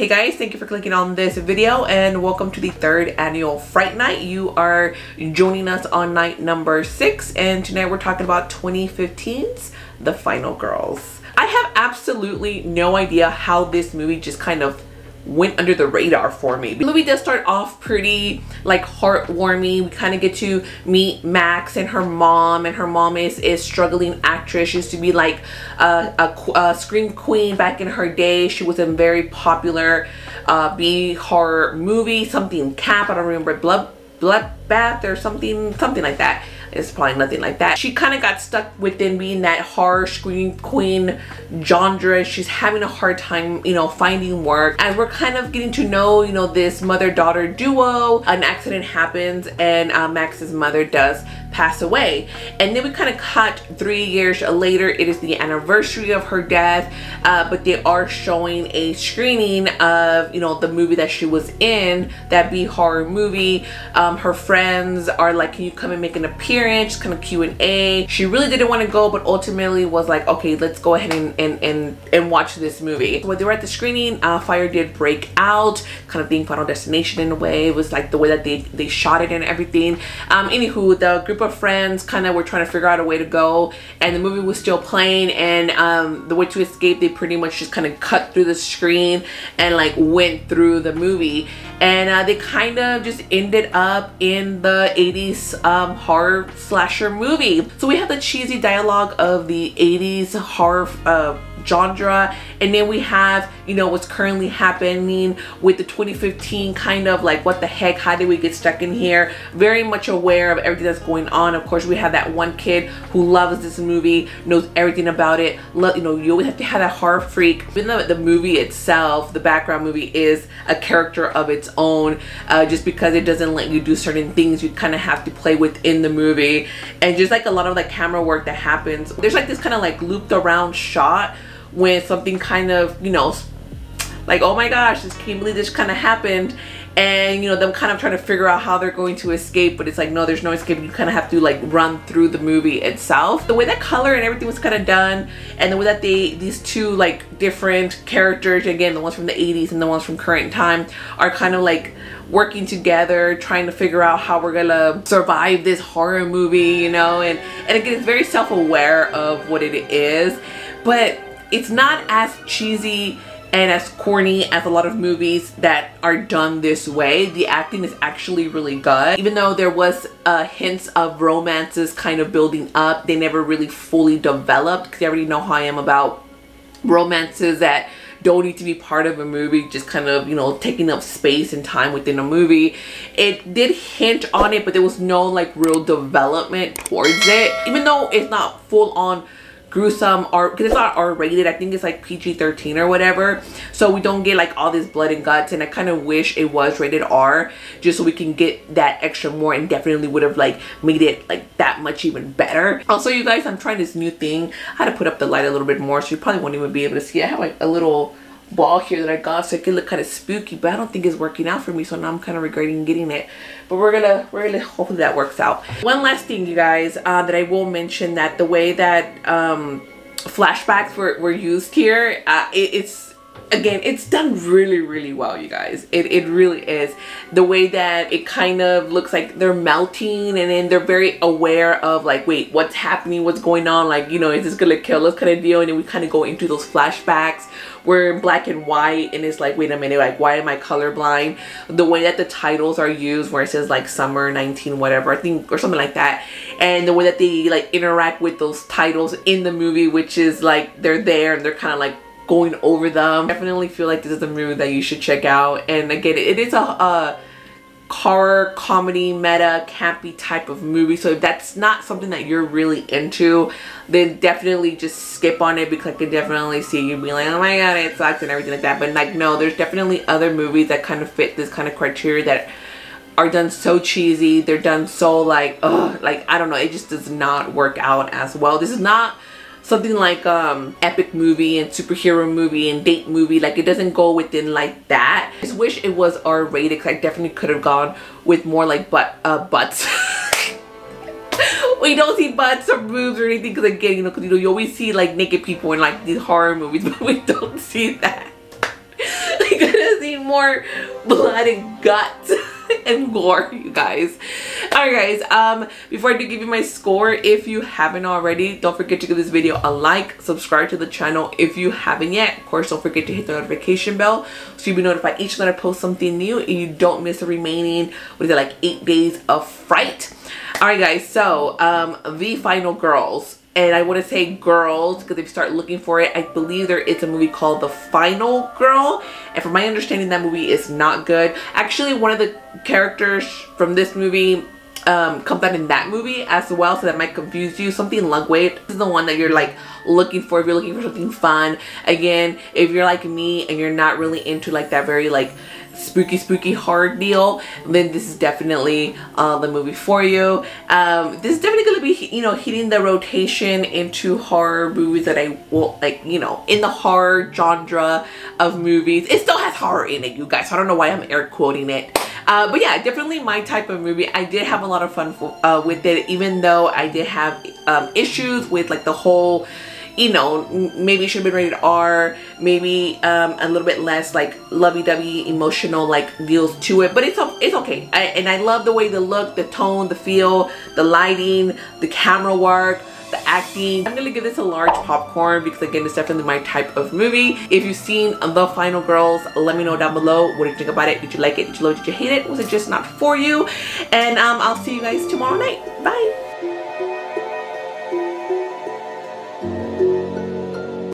Hey guys, thank you for clicking on this video and welcome to the third annual Fright Night. You are joining us on night number six and tonight we're talking about 2015's The Final Girls. I have absolutely no idea how this movie just kind of went under the radar for me. The movie does start off pretty like heartwarming. We kind of get to meet Max and her mom and her mom is is struggling actress. She used to be like a, a, a scream queen back in her day. She was in very popular uh, B horror movie, something cap, I don't remember, Blood blood bath or something, something like that. It's probably nothing like that. She kind of got stuck within being that horror scream queen genre. She's having a hard time, you know, finding work. As we're kind of getting to know, you know, this mother-daughter duo, an accident happens and uh, Max's mother does pass away. And then we kind of cut three years later. It is the anniversary of her death, uh, but they are showing a screening of, you know, the movie that she was in, that B horror movie. Um, her friends are like, can you come and make an appearance? Kind of Q&A. She really didn't want to go, but ultimately was like, okay, let's go ahead and, and, and, and watch this movie. When they were at the screening, uh, fire did break out, kind of being Final Destination in a way. It was like the way that they, they shot it and everything. Um, anywho, the group of friends kind of were trying to figure out a way to go and the movie was still playing and um, the way to escape they pretty much just kind of cut through the screen and like went through the movie and uh, they kind of just ended up in the 80s um, horror slasher movie. So we have the cheesy dialogue of the 80s horror uh, genre and then we have you know what's currently happening with the 2015 kind of like what the heck how did we get stuck in here very much aware of everything that's going on. Of course we have that one kid who loves this movie knows everything about it. Love, you know you always have to have that horror freak. Even though the movie itself the background movie is a character of its own uh, just because it doesn't let you do certain things you kind of have to play within the movie. And just like a lot of like camera work that happens. There's like this kind of like looped around shot when something kind of, you know, like, oh my gosh, this can't believe this kind of happened. And, you know, them kind of trying to figure out how they're going to escape, but it's like, no, there's no escape. You kind of have to like run through the movie itself. The way that color and everything was kind of done and the way that they, these two like different characters, again, the ones from the 80s and the ones from current time are kind of like working together, trying to figure out how we're gonna survive this horror movie, you know, and, and again, it's very self-aware of what it is, but it's not as cheesy and as corny as a lot of movies that are done this way. The acting is actually really good. Even though there was uh, hints of romances kind of building up, they never really fully developed because you already know how I am about romances that don't need to be part of a movie just kind of you know taking up space and time within a movie it did hint on it but there was no like real development towards it even though it's not full on gruesome or because it's not r-rated i think it's like pg-13 or whatever. So we don't get like all this blood and guts and i kind of wish it was rated r just so we can get that extra more and definitely would have like made it like that much even better. Also you guys i'm trying this new thing i had to put up the light a little bit more so you probably won't even be able to see i have like a little ball here that I got so it could look kind of spooky but I don't think it's working out for me so now I'm kind of regretting getting it. But we're gonna we're gonna hopefully that works out. One last thing you guys uh, that I will mention that the way that um, flashbacks were, were used here uh, it, it's again it's done really really well you guys. It, it really is. The way that it kind of looks like they're melting and then they're very aware of like wait what's happening? What's going on? Like you know is this gonna kill us kind of deal? And then we kind of go into those flashbacks we're in black and white and it's like wait a minute like why am I colorblind? The way that the titles are used where it says like summer 19 whatever I think or something like that. And the way that they like interact with those titles in the movie which is like they're there and they're kind of like going over them. Definitely feel like this is a movie that you should check out. And again, it is a, a comedy, meta, campy type of movie. So if that's not something that you're really into, then definitely just skip on it because I can definitely see you being like, oh my god, it sucks and everything like that. But like, no, there's definitely other movies that kind of fit this kind of criteria that are done so cheesy. They're done so like, ugh, like, I don't know. It just does not work out as well. This is not something like um epic movie and superhero movie and date movie like it doesn't go within like that. I just wish it was r-rated because i definitely could have gone with more like butt uh butts. We don't see butts or boobs or anything because again you know because you know you always see like naked people in like these horror movies but we don't see that more blood and guts and gore you guys. Alright guys um before i do give you my score if you haven't already don't forget to give this video a like subscribe to the channel if you haven't yet. Of course don't forget to hit the notification bell so you'll be notified each time i post something new and you don't miss the remaining what is it like eight days of fright. Alright guys so um the final girls and I want to say girls because if you start looking for it I believe there is a movie called The Final Girl. And from my understanding that movie is not good. Actually one of the characters from this movie um, comes out in that movie as well so that might confuse you. Something this is the one that you're like looking for if you're looking for something fun. Again if you're like me and you're not really into like that very like spooky spooky horror deal then this is definitely uh, the movie for you. Um, this is definitely going to be you know hitting the rotation into horror movies that I will like you know in the horror genre of movies. It still has horror in it you guys I don't know why I'm air quoting it. Uh, but yeah definitely my type of movie. I did have a lot of fun uh, with it even though I did have um, issues with like the whole you know, maybe should have been rated R, maybe um, a little bit less like lovey-dovey emotional like deals to it, but it's it's okay. I, and I love the way the look, the tone, the feel, the lighting, the camera work, the acting. I'm gonna give this a large popcorn because again, it's definitely my type of movie. If you've seen The Final Girls, let me know down below. What did you think about it? Did you like it? Did you love it? Did you hate it? Was it just not for you? And um, I'll see you guys tomorrow night. Bye.